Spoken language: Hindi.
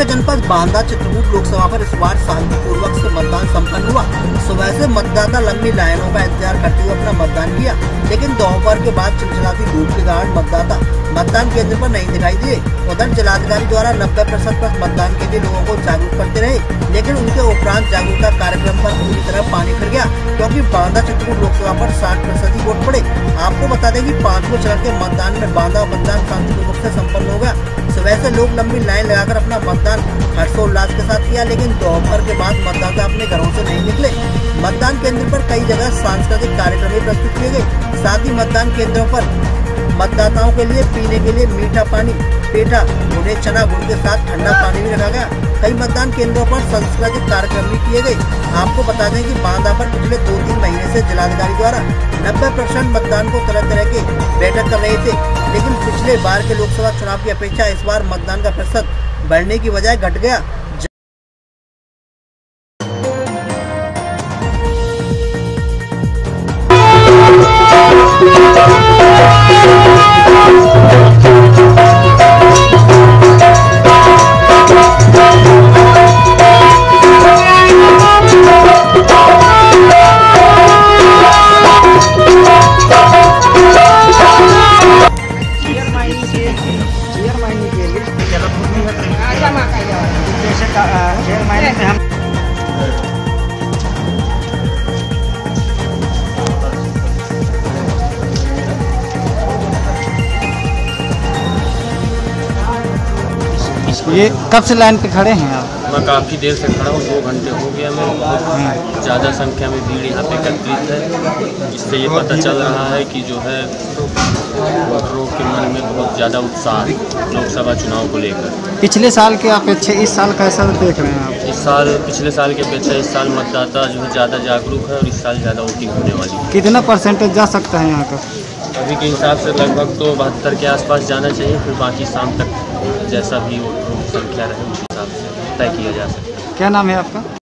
बांदा चित्रकूट लोकसभा पर इस बार शांतिपूर्वक से मतदान संपन्न हुआ। सुबह से मतदाता लंबी लाइनों का इंतज़ार करते हुए अपना मतदान किया, लेकिन दोपहर के बाद चिलचिलाती धूप के कारण मतदाता मतदान केंद्र पर नहीं दिखाई दिए। उधर जिलाधिकारी द्वारा नब्बे प्रतिशत तक मतदान के लिए लोगों को जागरूक करते रहे, लेकिन उनके उपरांत जागरूकता कार्यक्रम पर पूरी तरह पानी फिर गया, क्योंकि बांदा चित्रकूट लोकसभा पर साठ ही वोट पड़े। आपको बता दें कि पाँचवें चरण के मतदान में बांदा मतदान शांतिपूर्वक ऐसी सम्पन्न हो गया। सुबह से लोग लंबी लाइन लगाकर अपना मतदान हर्षोल्लास के साथ किया, लेकिन दोपहर के बाद मतदाता अपने घरों से नहीं निकले। मतदान केंद्र पर कई जगह सांस्कृतिक कार्यक्रम भी प्रस्तुत किए गए। साथ ही मतदान केंद्रों पर मतदाताओं के लिए पीने के लिए मीठा पानी, पेठा उन्हें चना, गुड़ के साथ ठंडा पानी भी रखा गया। कई मतदान केंद्रों पर सांस्कृतिक कार्यक्रम भी किए गए। आपको बता दें कि बांदा पर पिछले दो तीन महीने से जिलाधिकारी द्वारा नब्बे परसेंट मतदान को तरह तरह के बैठक कर रहे थे। लेकिन पिछले बार के लोकसभा चुनाव की अपेक्षा इस बार मतदान का प्रतिशत बढ़ने की बजाय घट गया। ये कब से लाइन पे खड़े हैं आप? मैं काफ़ी देर से खड़ा हूँ दो घंटे हो गया मैं बहुत ज़्यादा संख्या में भीड़ यहाँ पे एकत्रित है। इससे ये पता चल रहा है कि जो है वोटरों के मन में बहुत ज़्यादा उत्साह है लोकसभा चुनाव को लेकर। पिछले साल के अपेक्षा इस साल कैसा देख रहे हैं आप? इस साल पिछले साल की अपेक्षा इस साल मतदाता जो है ज़्यादा जागरूक है और इस साल ज़्यादा वोटिंग होने वाली है। कितना परसेंटेज जा सकता है यहाँ का? अभी के हिसाब से लगभग तो बहत्तर के आसपास जाना चाहिए फिर बाकी शाम तक जैसा भी संख्या रहे उस हिसाब से तय किया जा सकता है। क्या नाम है आपका?